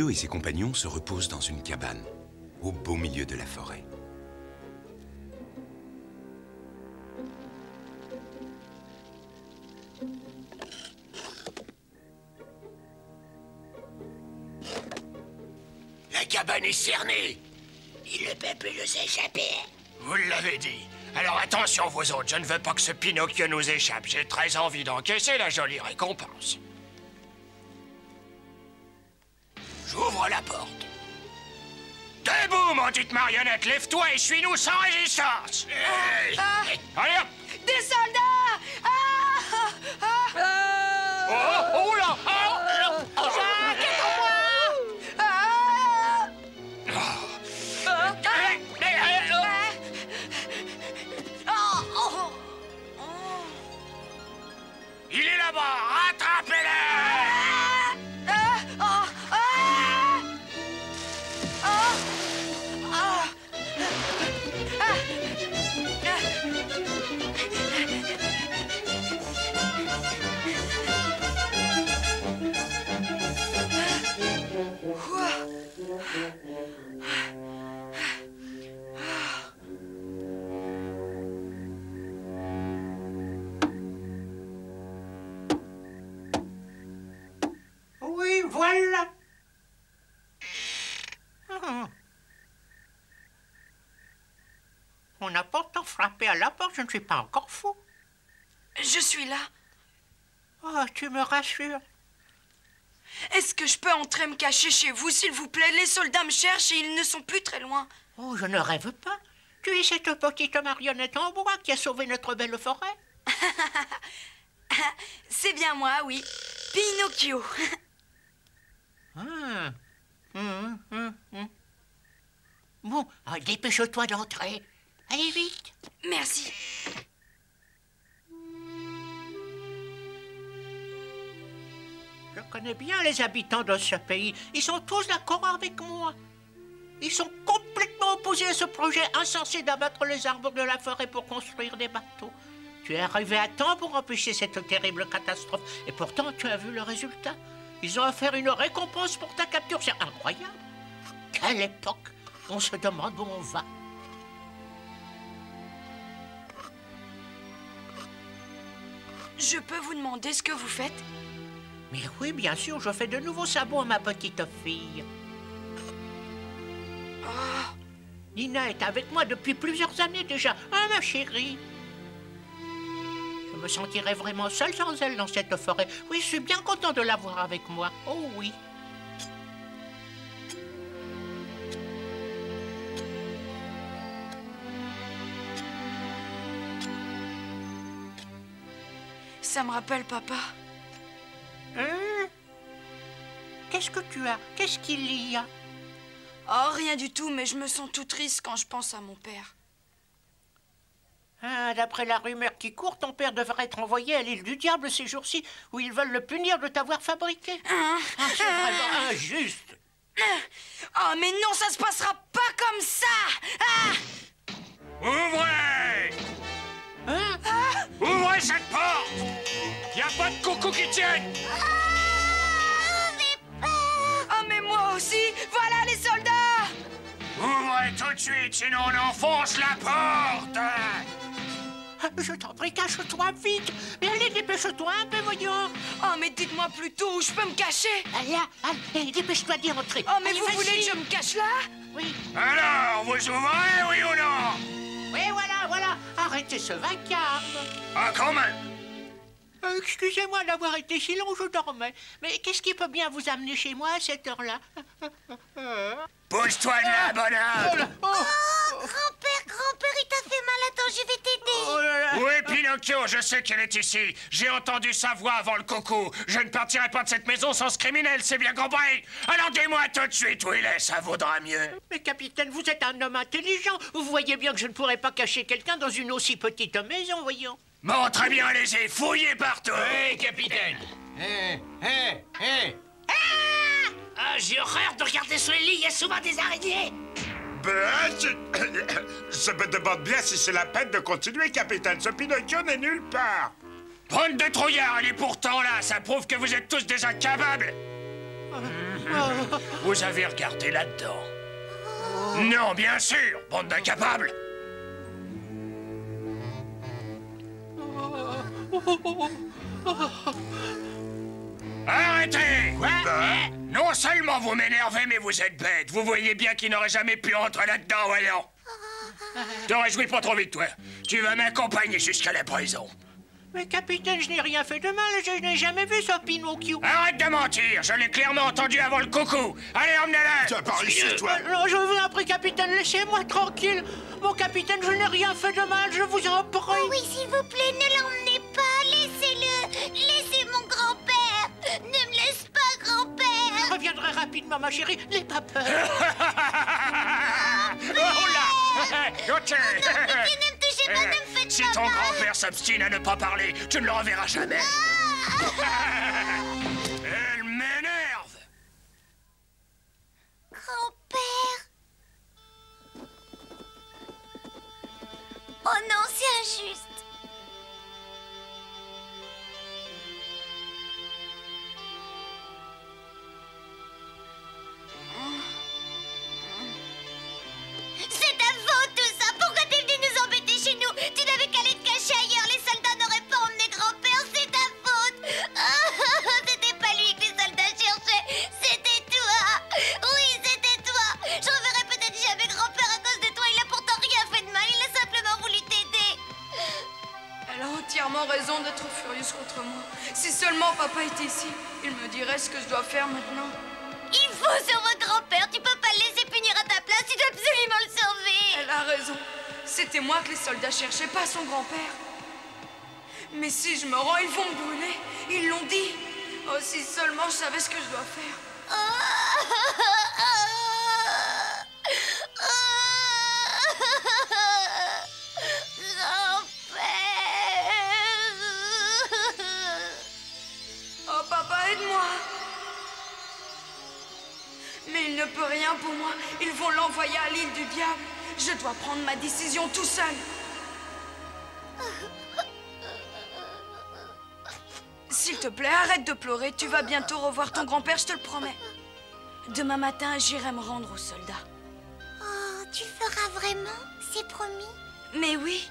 Pinocchio et ses compagnons se reposent dans une cabane, au beau milieu de la forêt. La cabane est cernée. Il ne peut plus nous échapper. Vous l'avez dit. Alors attention, vous autres, je ne veux pas que ce Pinocchio nous échappe. J'ai très envie d'encaisser la jolie récompense. La porte. Debout, maudite marionnette, lève-toi et suis-nous sans résistance. Hey. ah. Allez hop On a pourtant frappé à la porte, je ne suis pas encore fou. Je suis là. Oh, tu me rassures. Est-ce que je peux entrer me cacher chez vous, s'il vous plaît? Les soldats me cherchent et ils ne sont plus très loin. Oh, je ne rêve pas. Tu es cette petite marionnette en bois qui a sauvé notre belle forêt. C'est bien moi, oui. Pinocchio. Ah. Hum, hum, hum. Bon, ah, dépêche-toi d'entrer. Allez vite. Merci. Je connais bien les habitants de ce pays. Ils sont tous d'accord avec moi. Ils sont complètement opposés à ce projet insensé d'abattre les arbres de la forêt pour construire des bateaux. Tu es arrivé à temps pour empêcher cette terrible catastrophe. Et pourtant, tu as vu le résultat. Ils ont offert une récompense pour ta capture. C'est incroyable. Quelle époque On se demande où on va. Je peux vous demander ce que vous faites Mais oui, bien sûr, je fais de nouveaux sabots à ma petite fille. Nina est avec moi depuis plusieurs années déjà. Ah, ma chérie. Je me sentirais vraiment seule sans elle dans cette forêt. Oui, je suis bien content de l'avoir avec moi. Oh oui. Ça me rappelle papa. Hein? Qu'est-ce que tu as? Qu'est-ce qu'il y a? Oh, rien du tout, mais je me sens tout triste quand je pense à mon père. Ah, D'après la rumeur qui court, ton père devrait être envoyé à l'île du diable ces jours-ci, où ils veulent le punir de t'avoir fabriqué. Ah, C'est vraiment injuste. Oh, mais non, ça se passera pas comme ça! Ah! Ouvrez! Hein? Ouvrez cette porte Y a pas de coucou qui tienne Oh, mais moi aussi Voilà les soldats Ouvrez tout de suite, sinon on enfonce la porte Je t'en prie, cache-toi vite. Mais allez, dépêche-toi un peu, voyons. Oh, mais dites-moi plutôt où je peux me cacher Allez, allez, dépêche-toi d'y entrer. Oh, mais Allez, vous voulez que je me cache là? Oui, Alors, vous ouvrez, oui ou non? Oui, voilà, voilà. Arrêtez ce vacarme. Ah, quand même Euh, Excusez-moi d'avoir été si long, je dormais. Mais qu'est-ce qui peut bien vous amener chez moi à cette heure-là? Pousse-toi de là, bonhomme Oh, Grand-père, grand-père, il t'a fait mal. Attends, je vais t'aider. oh là là. Oui, Pinocchio, je sais qu'elle est ici. J'ai entendu sa voix avant le coucou. Je ne partirai pas de cette maison sans ce criminel, c'est bien compris Alors dis-moi tout de suite où il est, ça vaudra mieux. Mais capitaine, vous êtes un homme intelligent. Vous voyez bien que je ne pourrais pas cacher quelqu'un dans une aussi petite maison, voyons. Bon, très bien, allez-y, fouillez partout. Hé, capitaine. Hé, hé, hé Ah, j'ai horreur de regarder sur les lits. Il y a souvent des araignées. Ben, je... je me demande bien si c'est la peine de continuer, capitaine. Ce Pinocchio n'est nulle part. Bande de trouillards, elle est pourtant là, ça prouve que vous êtes tous des incapables Vous avez regardé là-dedans. Non, bien sûr, bande d'incapables Arrêtez Non seulement vous m'énervez, mais vous êtes bête. Vous voyez bien qu'il n'aurait jamais pu entrer là-dedans, voyons. Te réjouis pas trop vite, toi. Tu vas m'accompagner jusqu'à la prison. Mais capitaine, je n'ai rien fait de mal, je n'ai jamais vu ce Pinocchio. Arrête de mentir, je l'ai clairement entendu avant le coucou. Allez, emmenez-le Tu as par ici, toi Euh, non, je vous en prie, capitaine, laissez-moi tranquille. Mon capitaine, je n'ai rien fait de mal, je vous en prie. Oh oui, s'il vous plaît, ne l'emmenez. Laissez mon grand-père. Ne me laisse pas, grand-père. Je reviendrai rapidement, ma chérie, n'aie pas peur. Oh là Ok ne me touchez pas, ne me faites Si ton grand-père s'obstine à ne pas parler, tu ne le reverras jamais. Elle Papa était ici, il me dirait ce que je dois faire maintenant. Il faut sauver grand-père Tu peux pas le laisser punir à ta place Tu dois absolument le sauver Elle a raison. C'était moi que les soldats cherchaient, pas son grand-père. Mais si je me rends, ils vont me brûler. Ils l'ont dit. Oh, si seulement je savais ce que je dois faire. Oh, papa, aide-moi. Mais il ne peut rien pour moi. Ils vont l'envoyer à l'île du diable. Je dois prendre ma décision tout seul. S'il te plaît, arrête de pleurer. Tu vas bientôt revoir ton grand-père, je te le promets. Demain matin, j'irai me rendre aux soldats. Oh, tu le feras vraiment C'est promis? Mais oui.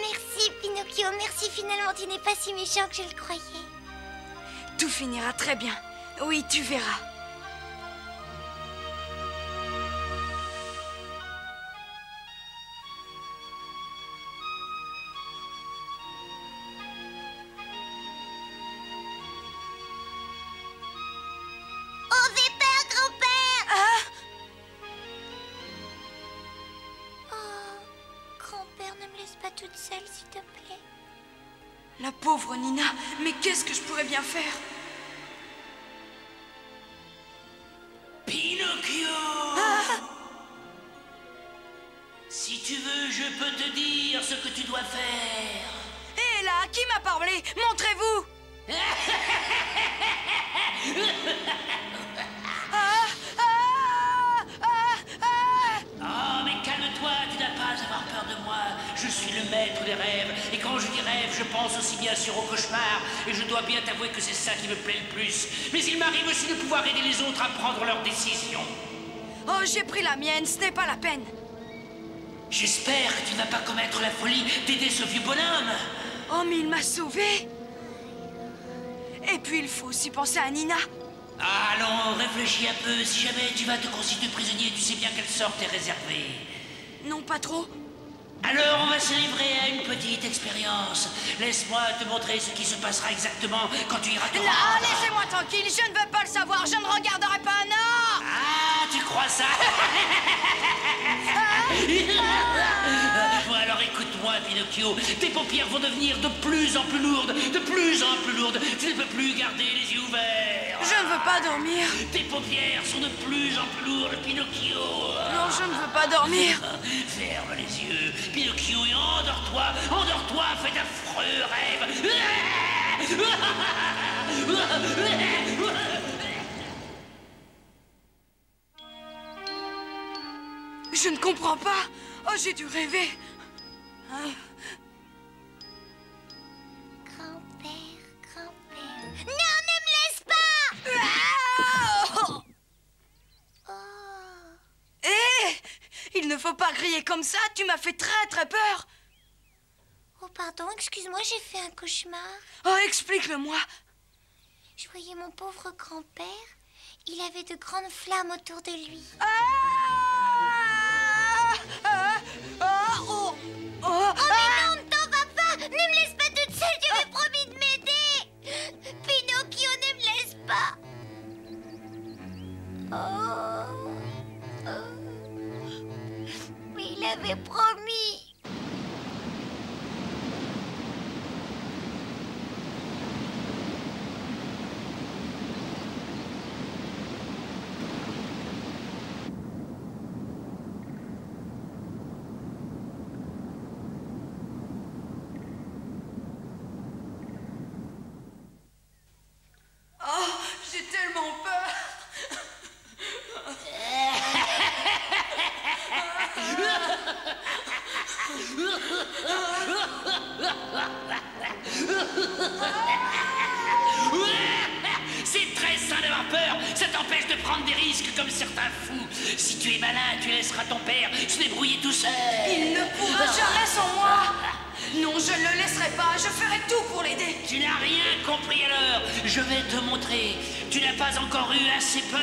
Merci Pinocchio, merci finalement tu n'es pas si méchant que je le croyais. tout finira très bien. Oui, tu verras. La pauvre Nina, mais qu'est-ce que je pourrais bien faire? Je suis le maître des rêves. Et quand je dis rêve, je pense aussi bien sûr au cauchemar. Et je dois bien t'avouer que c'est ça qui me plaît le plus. Mais il m'arrive aussi de pouvoir aider les autres à prendre leurs décisions. Oh, j'ai pris la mienne, ce n'est pas la peine. J'espère que tu ne vas pas commettre la folie d'aider ce vieux bonhomme. Oh, mais il m'a sauvé. Et puis il faut aussi penser à Nina. Allons, réfléchis un peu. Si jamais tu vas te constituer prisonnier, tu sais bien quelle sorte est réservée. Non, pas trop. Alors, on va se livrer à une petite expérience. Laisse-moi te montrer ce qui se passera exactement quand tu iras te Là, rendre. laissez-moi tranquille, je ne veux pas le savoir, je ne regarderai pas, non Ah, tu crois ça? Pinocchio. Tes paupières vont devenir de plus en plus lourdes, de plus en plus lourdes. Tu ne peux plus garder les yeux ouverts. Je ne veux pas dormir. Tes paupières sont de plus en plus lourdes, Pinocchio. Non, je ne veux pas dormir. Ferme les yeux, Pinocchio, et endors-toi. Endors-toi, fais d'affreux rêves. Je ne comprends pas. Oh, j'ai dû rêver. Grand-père, grand-père. Non, ne me laisse pas oh. eh, Il ne faut pas crier comme ça, tu m'as fait très très peur. Oh, pardon, excuse-moi, j'ai fait un cauchemar. Oh, explique-le-moi. Je voyais mon pauvre grand-père. Il avait de grandes flammes autour de lui. Ah Oh, oh. Il avait promis ferai tout pour l'aider. Tu n'as rien compris alors Je vais te montrer. Tu n'as pas encore eu assez peur.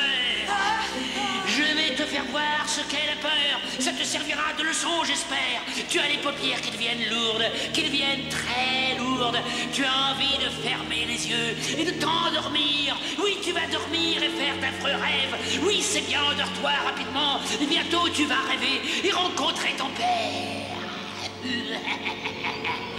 Je vais te faire voir ce qu'est la peur. Ça te servira de leçon, j'espère. Tu as les paupières qui deviennent lourdes, qui deviennent très lourdes. Tu as envie de fermer les yeux et de t'endormir. Oui, tu vas dormir et faire d'affreux rêves. Oui, c'est bien, endors-toi rapidement. Bientôt, tu vas rêver et rencontrer ton père.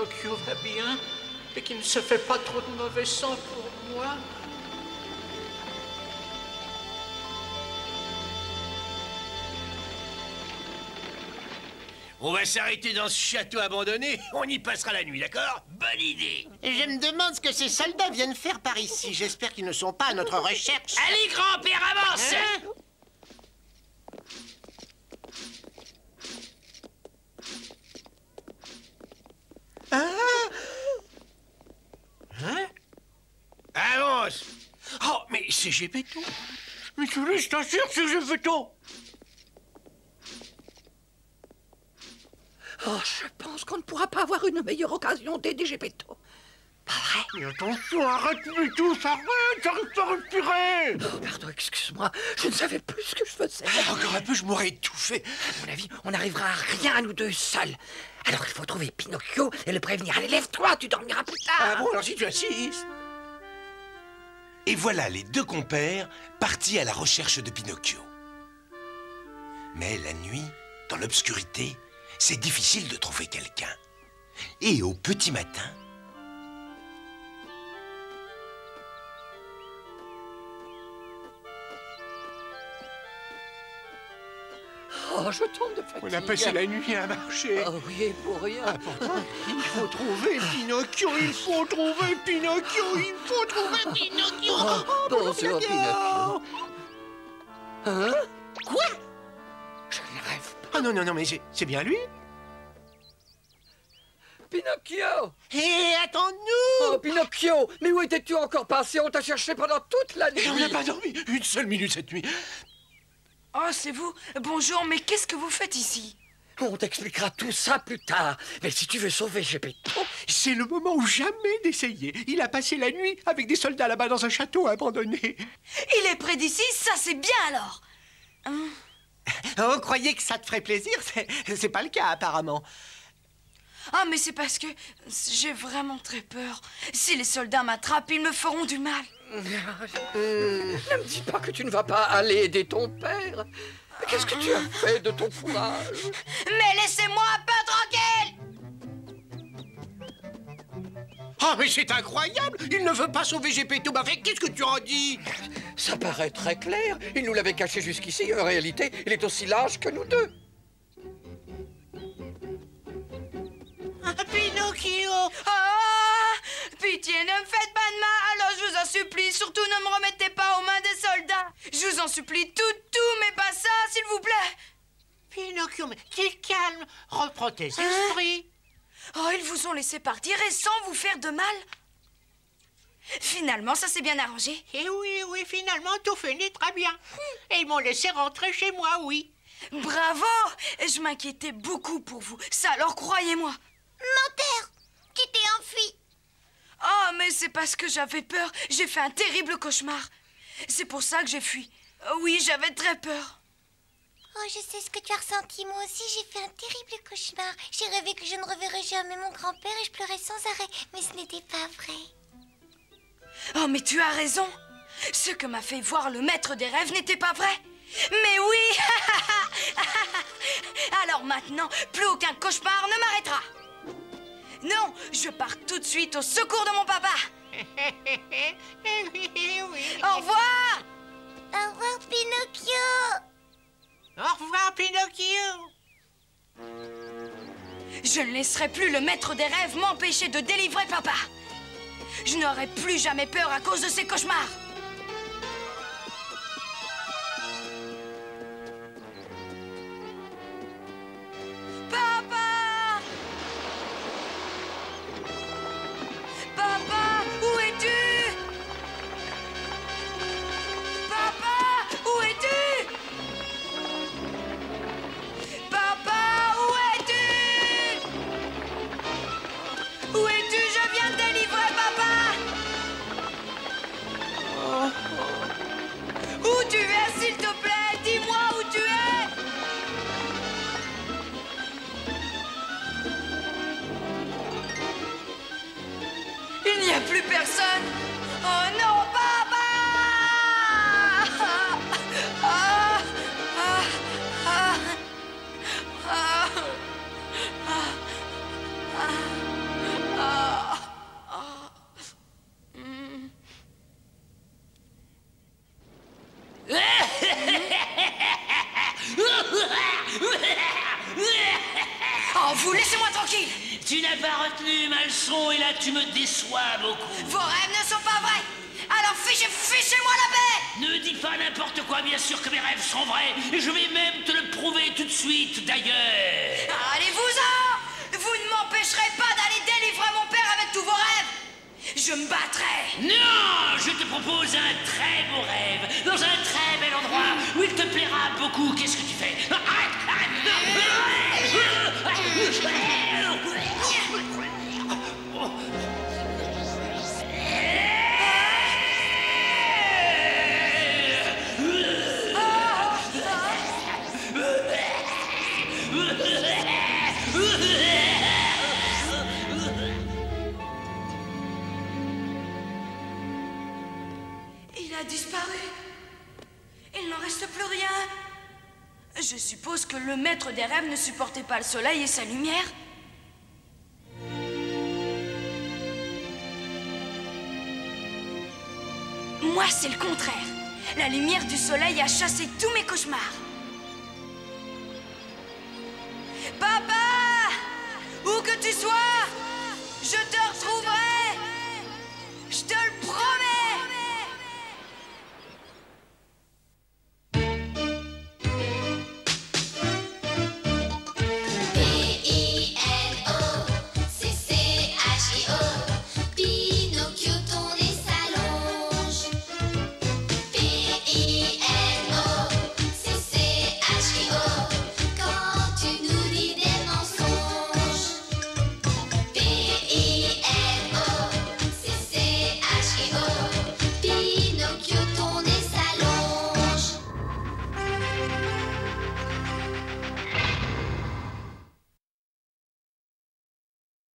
Pinocchio va bien et qu'il ne se fait pas trop de mauvais sang pour moi. On va s'arrêter dans ce château abandonné, on y passera la nuit, d'accord? Bonne idée Je me demande ce que ces soldats viennent faire par ici. J'espère qu'ils ne sont pas à notre recherche. Allez, grand-père, avance Hein? Avance Oh, mais c'est Gepetto Mais tu laisses t'assure que je fais tout Oh, je pense qu'on ne pourra pas avoir une meilleure occasion d'aider Gepetto. Pas vrai Mais attention, arrête du tout, ça arrête, j'arrive pas à respirer Oh, pardon, excuse-moi, je ne savais plus ce que je faisais. Encore un peu, je m'aurais étouffé À mon avis, on n'arrivera à rien à nous deux seuls. Alors il faut trouver Pinocchio et le prévenir. Allez, lève-toi, tu dormiras plus tard. Ah bon, alors si tu insistes Et voilà les deux compères partis à la recherche de Pinocchio. Mais la nuit, dans l'obscurité, c'est difficile de trouver quelqu'un. Et au petit matin, Oh, je tombe de fatigue. On a passé la nuit à marcher. Oh oui, et pour rien. Ah, pourtant, il faut trouver Pinocchio, il faut trouver Pinocchio, il faut trouver Pinocchio. Oh, bonjour, Pinocchio. Hein Quoi? Je ne rêve pas. Ah non, non, non, mais c'est c'est bien lui. Pinocchio Hé, attends-nous Oh, Pinocchio Mais où étais-tu encore passé? On t'a cherché pendant toute la nuit. Et on n'a pas dormi une seule minute cette nuit. Oh, c'est vous Bonjour, mais qu'est-ce que vous faites ici? On t'expliquera tout ça plus tard. Mais si tu veux sauver Gepetto, C'est le moment ou jamais d'essayer. Il a passé la nuit avec des soldats là-bas dans un château abandonné. Il est près d'ici, ça c'est bien alors Oh, croyez que ça te ferait plaisir c'est pas le cas, apparemment. Ah, mais c'est parce que j'ai vraiment très peur. Si les soldats m'attrapent, ils me feront du mal. ne me dis pas que tu ne vas pas aller aider ton père. Qu'est-ce que tu as fait de ton fourrage Mais laissez-moi un peu tranquille Ah, mais c'est incroyable Il ne veut pas sauver Gepetto. Fait, qu'est-ce que tu en dis? Ça paraît très clair. Il nous l'avait caché jusqu'ici. En réalité, il est aussi large que nous deux. Pinocchio Ah Pitié, ne me faites pas de mal, alors je vous en supplie, surtout ne me remettez pas aux mains des soldats. Je vous en supplie, tout, tout, mais pas ça, s'il vous plaît. Pinocchio, mais tu te calmes. Reprends tes esprits. Oh, ils vous ont laissé partir et sans vous faire de mal. Finalement, ça s'est bien arrangé. Et Eh oui, oui, finalement, tout finit très bien. Et ils m'ont laissé rentrer chez moi, oui. Bravo Je m'inquiétais beaucoup pour vous, ça alors croyez-moi. Menteur Tu t'es enfui Oh, mais c'est parce que j'avais peur. J'ai fait un terrible cauchemar. C'est pour ça que j'ai fui. Euh, Oui, j'avais très peur. Oh, je sais ce que tu as ressenti. Moi aussi, j'ai fait un terrible cauchemar. J'ai rêvé que je ne reverrais jamais mon grand-père et je pleurais sans arrêt. Mais ce n'était pas vrai. Oh, mais tu as raison. Ce que m'a fait voir le maître des rêves n'était pas vrai. Mais oui Alors maintenant, plus aucun cauchemar ne m'arrêtera. Non, je pars tout de suite au secours de mon papa. Au revoir Au revoir, Pinocchio Au revoir, Pinocchio. Je ne laisserai plus le maître des rêves m'empêcher de délivrer papa. Je n'aurai plus jamais peur à cause de ces cauchemars. Tu n'as pas retenu ma leçon et là tu me déçois beaucoup. Vos rêves ne sont pas vrais. Alors fichez, fichez-moi la paix. Ne dis pas n'importe quoi, bien sûr que mes rêves sont vrais, et je vais même te le prouver tout de suite d'ailleurs. Allez-vous-en. Vous ne m'empêcherez pas d'aller délivrer mon père avec tous vos rêves. Je me battrai. Non Je te propose un très beau rêve, dans un très bel endroit, où il te plaira beaucoup. Qu'est-ce que tu fais? Arrête a 哎呀毁灭 que le maître des rêves ne supportait pas le soleil et sa lumière. Moi, c'est le contraire. La lumière du soleil a chassé tous mes cauchemars.